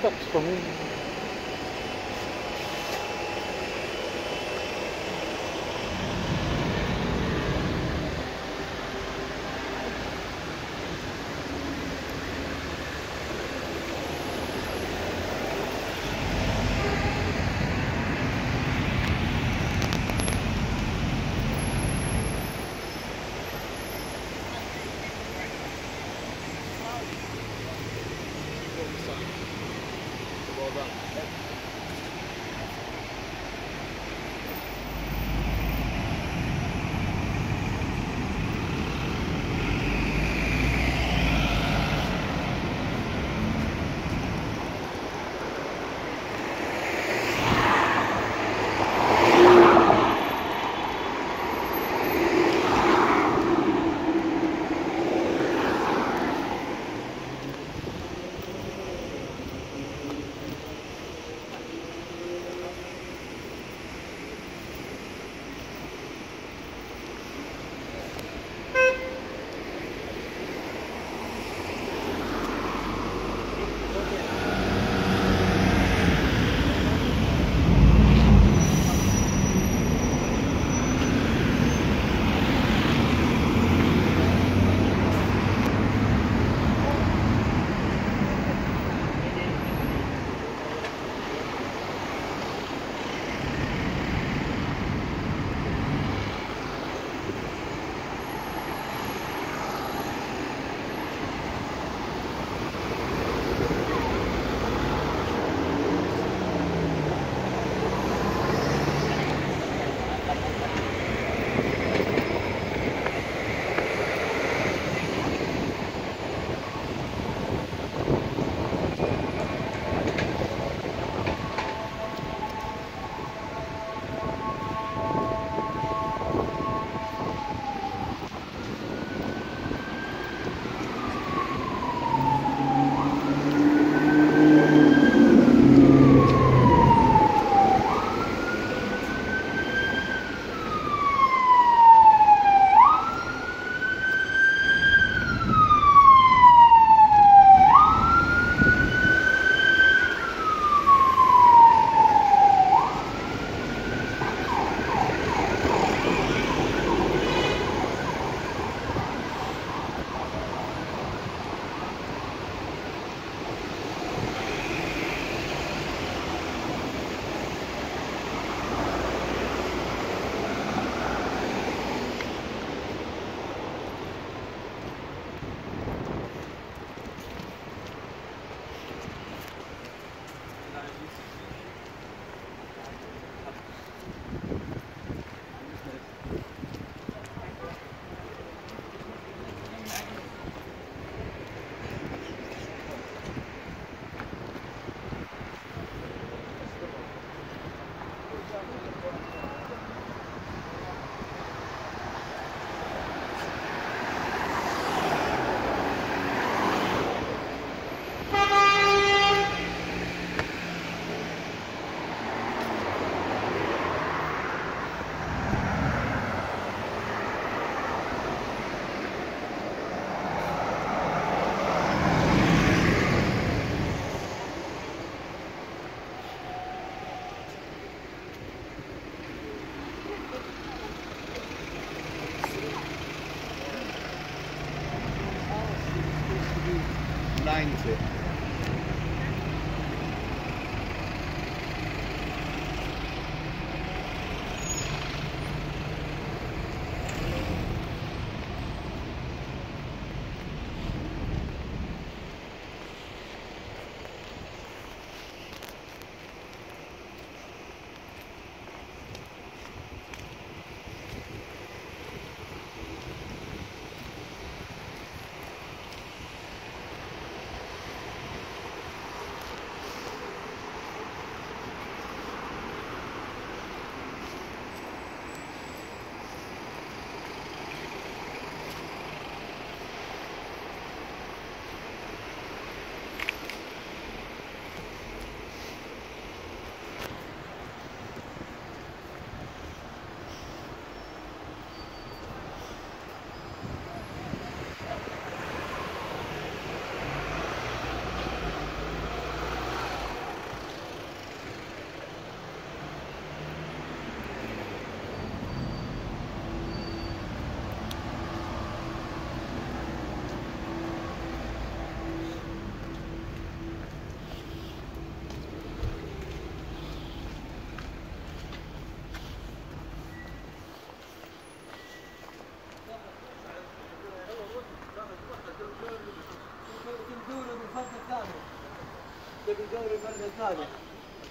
tak vzpomínám. well done.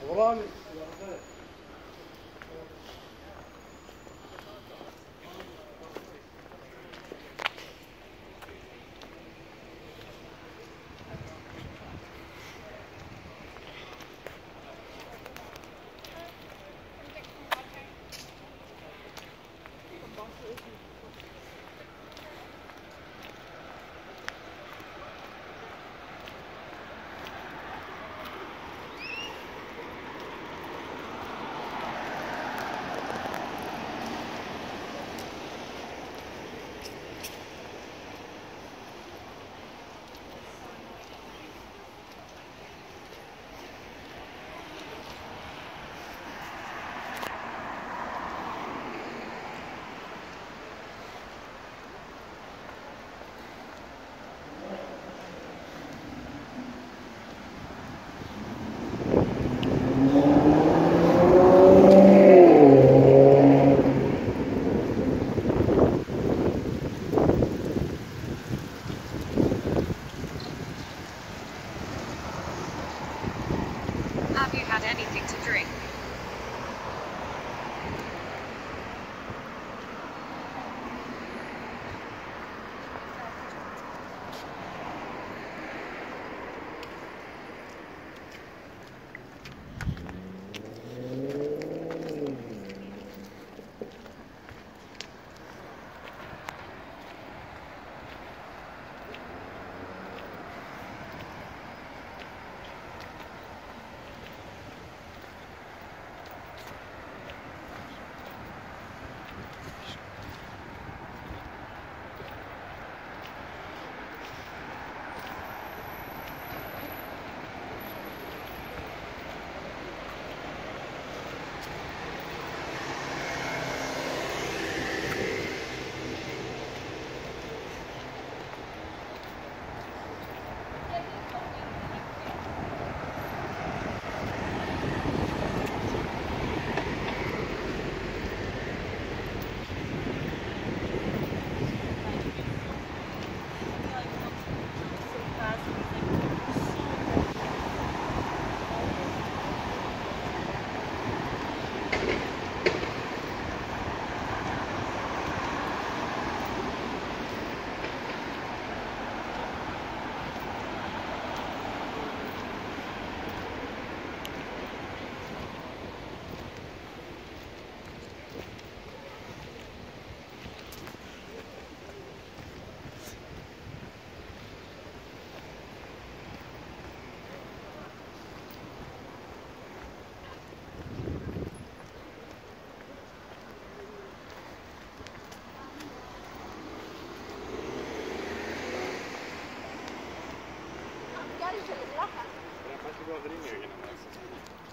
ورامي Доброго времени, Алина Максимовна.